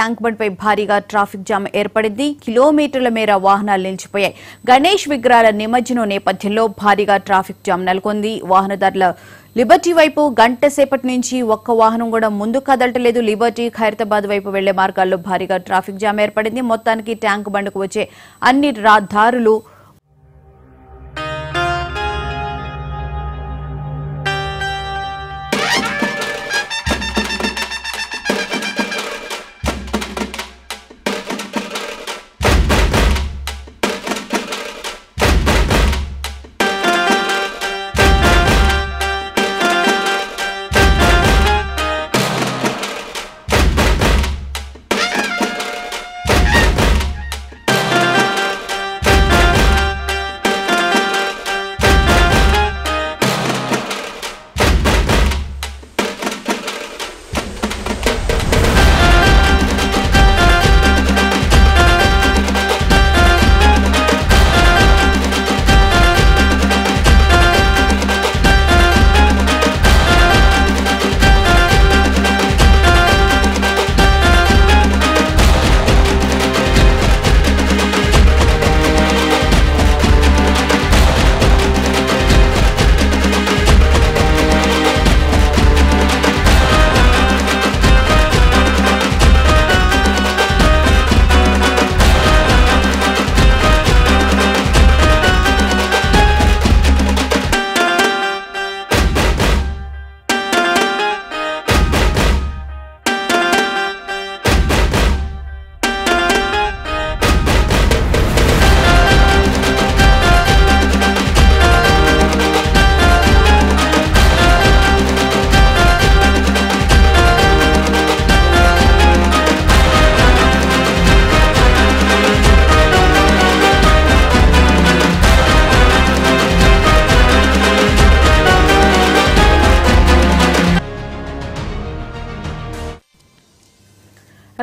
Tank బండ్పై భారీగా traffic jam ఏర్పడింది. కిలోమీటర్ల మేర వాహనాలు నిలిచిపోయాయి. గణేష్ విగ్రహాల నిమజ్జనం నేపథ్యంలో భారీగా ట్రాఫిక్ జామ్ నెలకొంది. వాహనదారుల లిబర్టీ వైపు గంట సేపటి నుంచి ఒక్క వాహనం కూడా ముందు కదలటలేదు. లిబర్టీ ఖైరతాబాద్ వైపు వెళ్ళే మార్గాల్లో భారీగా ట్రాఫిక్ జామ్ ఏర్పడింది. మొత్తానికి ట్యాంక్ బండ్కు వచ్చే అన్ని రహదారులు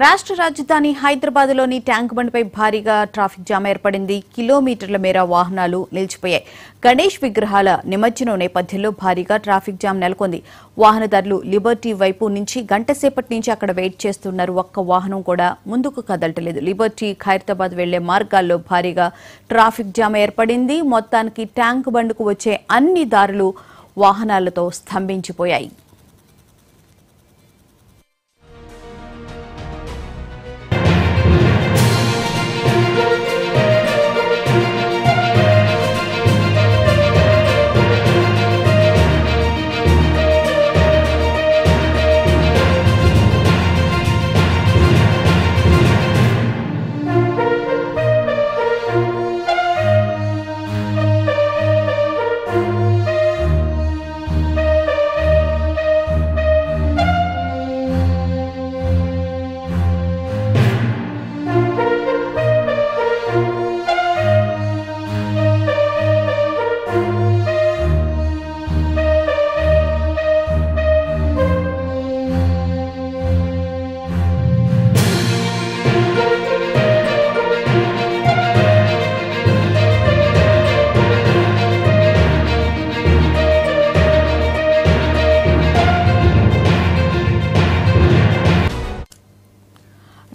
రాష్ట్ర రాజధాని హైదరాబాద్లోని ట్యాంక్ బండ్పై భారీగా ట్రాఫిక్ జామ్ ఏర్పడింది. కిలోమీటర్ల మేర వాహనాలు నిలిచిపోయాయి. గణేష్ విగ్రహాల నిమజ్జనం నేపథ్యంలో భారీగా ట్రాఫిక్ జామ్ నెలకొంది. వాహనదారులు లిబర్టీ వైపు నుంచి గంట సేపటి నుంచి అక్కడ వెయిట్ చేస్తున్నారు ఒక్క వాహనం కూడా ముందుకు కదలటలేదు. లిబర్టీ ఖైరతాబాద్ వెళ్ళే మార్గాల్లో భారీగా ట్రాఫిక్ జామ్ ఏర్పడింది. మొత్తానికి ట్యాంక్ బండ్కు వచ్చే అన్ని దారులు వాహనాలతో స్తంభించిపోయాయి.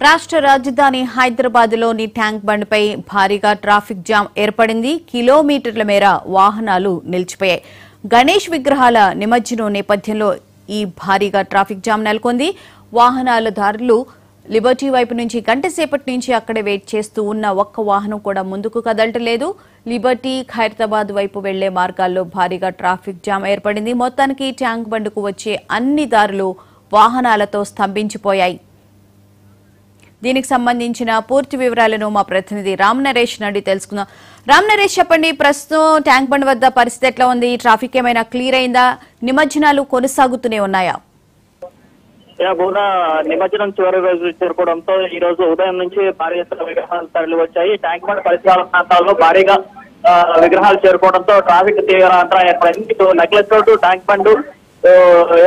రాష్ట్ర రాజధాని హైదరాబాద్లోని ట్యాంక్ బండ్పై భారీగా ట్రాఫిక్ జామ్ ఏర్పడింది. కిలోమీటర్ల మేర వాహనాలు నిలిచిపోయాయి. గణేష్ విగ్రహాల నిమజ్జనం నేపథ్యంలో ఈ భారీగా ట్రాఫిక్ జామ్ నెలకొంది. వాహనాల దారులు లిబర్టీ వైపు నుంచి గంట సేపటి నుంచి అక్కడే వెయిట్ చేస్తూ ఉన్న ఒక్క వాహనం కూడా ముందుకు కదలటలేదు. లిబర్టీ ఖైరతాబాద్ వైపు వెళ్ళే మార్గాల్లో భారీగా ట్రాఫిక్ జామ్ ఏర్పడింది. మొత్తానికి ట్యాంక్ బండ్కు వచ్చే అన్ని దారులు వాహనాలతో స్తంభించిపోయాయి. దీనికి సంబంధించిన పూర్తి వివరాలను మా ప్రతినిధి రామ్ నరేష్ నడి తెలుసుకుందాం. రామ్ నరేష్ చెప్పండి. ప్రస్తుతం ట్యాంక్ బండ్ వద్ద పరిస్థితి ఎట్లా ఉంది? ట్రాఫిక్ ఏమైనా క్లియర్ అయిందా? నిమజ్జనాలు కొనసాగుతూనే ఉన్నాయా? కూడా నిమజ్జనం చివరి రోజు చేరుకోవడంతో ఈ రోజు ఉదయం నుంచి భారీ ఎత్తున విగ్రహాలు తరలి వచ్చాయి ట్యాంక్ బండ్ పరిసరాల ప్రాంతాల్లో భారీగా విగ్రహాలు చేరుకోవడంతో ట్రాఫిక్ తీవ్ర అంతరాయం ఏర్పడింది. ఇటు Necklace Road Tank Bund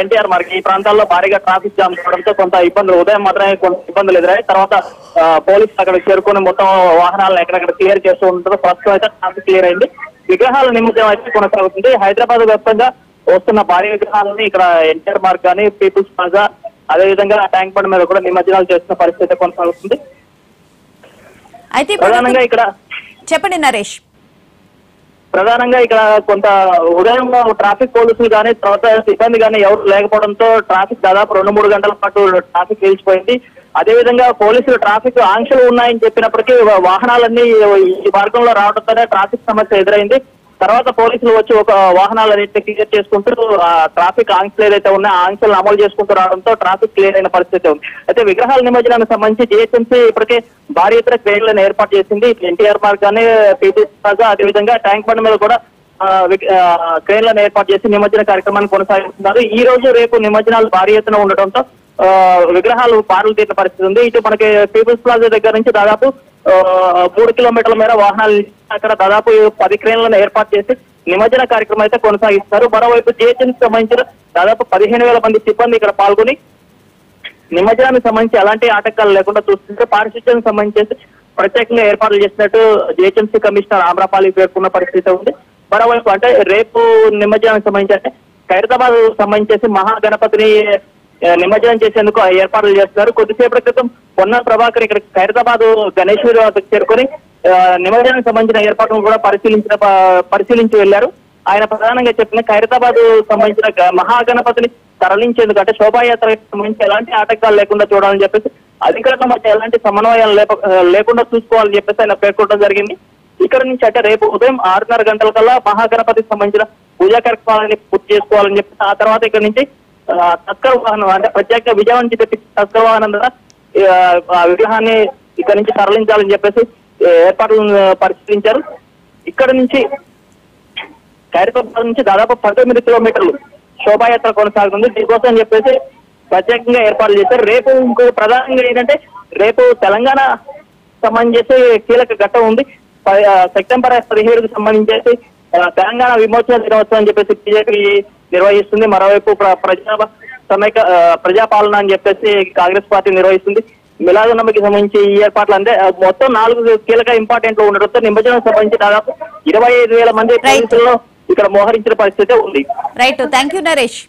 NTR Marg ఈ ప్రాంతాల్లో భారీగా ట్రాఫిక్ జామ్ కావడంతో కొంత ఇబ్బందులు. ఉదయం మాత్రమే కొంత ఇబ్బందులు ఎదురాయి. తర్వాత పోలీసులు అక్కడికి చేరుకుని మొత్తం వాహనాలను ఎక్కడెక్కడ క్లియర్ చేస్తూ ఉంటారు ప్రస్తుతం అయితే ట్రాఫిక్ క్లియర్ అయింది. విగ్రహాల నిమజ్జనం అయితే కొనసాగుతుంది. హైదరాబాద్ వ్యాప్తంగా వస్తున్న భారీ విగ్రహాలని ఇక్కడ ఎన్టీఆర్ మార్గ్ కానీ పీపుల్స్ ప్లాజా అదేవిధంగా ట్యాంక్ బండ్ మీద కూడా నిమజ్జనాలు చేస్తున్న పరిస్థితి కొనసాగుతుంది. అయితే ప్రధానంగా ఇక్కడ చెప్పండి నరేష్. ప్రధానంగా ఇక్కడ కొంత ఉదయం ట్రాఫిక్ పోలీసులు కానీ తర్వాత సిబ్బంది కానీ ఎవరు లేకపోవడంతో ట్రాఫిక్ దాదాపు రెండు మూడు గంటల పాటు ట్రాఫిక్ నిలిచిపోయింది. అదేవిధంగా పోలీసులు ట్రాఫిక్ ఆంక్షలు ఉన్నాయని చెప్పినప్పటికీ వాహనాలన్నీ ఈ మార్గంలో రావడంతోనే ట్రాఫిక్ సమస్య ఎదురైంది. తర్వాత పోలీసులు వచ్చి ఒక వాహనాలన్నింటినీ క్లియర్ చేసుకుంటూ ట్రాఫిక్ ఆంక్షలు ఏదైతే ఉన్నాయో ఆంక్షలను అమలు చేసుకుంటూ రావడంతో ట్రాఫిక్ క్లియర్ అయిన పరిస్థితి ఉంది. అయితే విగ్రహాల నిమజ్జనానికి సంబంధించి జిహెచ్ఎంసీ ఇప్పటికే భారీ ఎత్తున క్రేన్లను ఏర్పాటు చేసింది. ఎన్టీఆర్ మార్గ్ కానీ పీపీ ప్లాజా అదేవిధంగా ట్యాంక్ బండ్ మీద కూడా క్రేన్లను ఏర్పాటు చేసి నిమజ్జన కార్యక్రమాన్ని కొనసాగిస్తున్నారు. ఈ రోజు రేపు నిమజ్జనాలు భారీ ఎత్తున ఉండటంతో విగ్రహాలు పాటలు తీరిన పరిస్థితి ఉంది. ఇటు మనకి పీపుల్స్ ప్లాజా దగ్గర నుంచి దాదాపు మూడు కిలోమీటర్ల మేర వాహనాలు అక్కడ దాదాపు పది క్రేన్లను ఏర్పాటు చేసి నిమజ్జన కార్యక్రమం అయితే కొనసాగిస్తారు. మరోవైపు జిహెచ్ఎం సంబంధించిన దాదాపు పదిహేను వేల మంది సిబ్బంది ఇక్కడ పాల్గొని నిమజ్జనానికి సంబంధించి ఎలాంటి ఆటంకాలు లేకుండా చూస్తుంటే పారిశుద్ధ్యానికి సంబంధించి ప్రత్యేకంగా ఏర్పాట్లు చేసినట్టు జిహెచ్ఎంసీ కమిషనర్ ఆమ్రపాలి పేర్కొన్న పరిస్థితి ఉంది. మరోవైపు అంటే రేపు నిమజ్జనానికి సంబంధించి అంటే ఖైరతాబాద్ సంబంధించేసి మహాగణపతిని నిమజ్జనం చేసేందుకు ఏర్పాట్లు చేస్తున్నారు. కొద్దిసేపటి క్రితం పొన్న ప్రభాకర్ ఇక్కడ ఖైరతాబాద్ గణేశ్వరి వద్దకు చేరుకొని నిమజ్జనానికి సంబంధించిన ఏర్పాట్లను కూడా పరిశీలించిన పరిశీలించి వెళ్ళారు ఆయన ప్రధానంగా చెప్పిన ఖైరతాబాద్ సంబంధించిన మహాగణపతిని తరలించేందుకు అంటే శోభాయాత్రకు సంబంధించి ఎలాంటి ఆటంకాలు లేకుండా చూడాలని చెప్పేసి అధికారుల మధ్య ఎలాంటి సమన్వయాలు లేకుండా చూసుకోవాలని చెప్పేసి ఆయన పేర్కొనడం జరిగింది. ఇక్కడ నుంచి అంటే రేపు ఉదయం ఆరున్నర గంటల కల్లా మహాగణపతికి సంబంధించిన పూజా కార్యక్రమాలని పూర్తి చేసుకోవాలని చెప్పి ఆ తర్వాత ఇక్కడ నుంచి తస్కర వాహనం అంటే ప్రత్యేక విజయవాడ నుంచి తెప్పి తస్కర వాహనం ద్వారా ఆ, విగ్రహాన్ని ఇక్కడ నుంచి తరలించాలని చెప్పేసి ఏర్పాట్లను పరిశీలించారు. ఇక్కడ నుంచి ఖైరతాబాద్ నుంచి దాదాపు పంతొమ్మిది కిలోమీటర్లు శోభాయాత్ర కొనసాగుతుంది. దీనికోసం చెప్పేసి ప్రత్యేకంగా ఏర్పాట్లు చేశారు. రేపు ఇంకో ప్రధానంగా ఏంటంటే రేపు తెలంగాణ సంబంధించి కీలక ఘట్టం ఉంది. సెప్టెంబర్ పదిహేడుకు సంబంధించి తెలంగాణ విమోచన దినోత్సవం అని చెప్పేసి బీజేపీ నిర్వహిస్తుంది. మరోవైపు ప్ర- ప్రజా సమైక ప్రజాపాలన అని చెప్పేసి కాంగ్రెస్ పార్టీ నిర్వహిస్తుంది. మిలాదు నమ్మకి సంబంధించి ఈ ఏర్పాట్లు అంటే మొత్తం నాలుగు కీలక ఇంపార్టెంట్లో ఉండడంతో నిమజ్జనం సంబంధించి దాదాపు ఇరవై ఐదు వేల మంది ఇక్కడ మోహరించిన పరిస్థితి ఉంది. Right thank you Naresh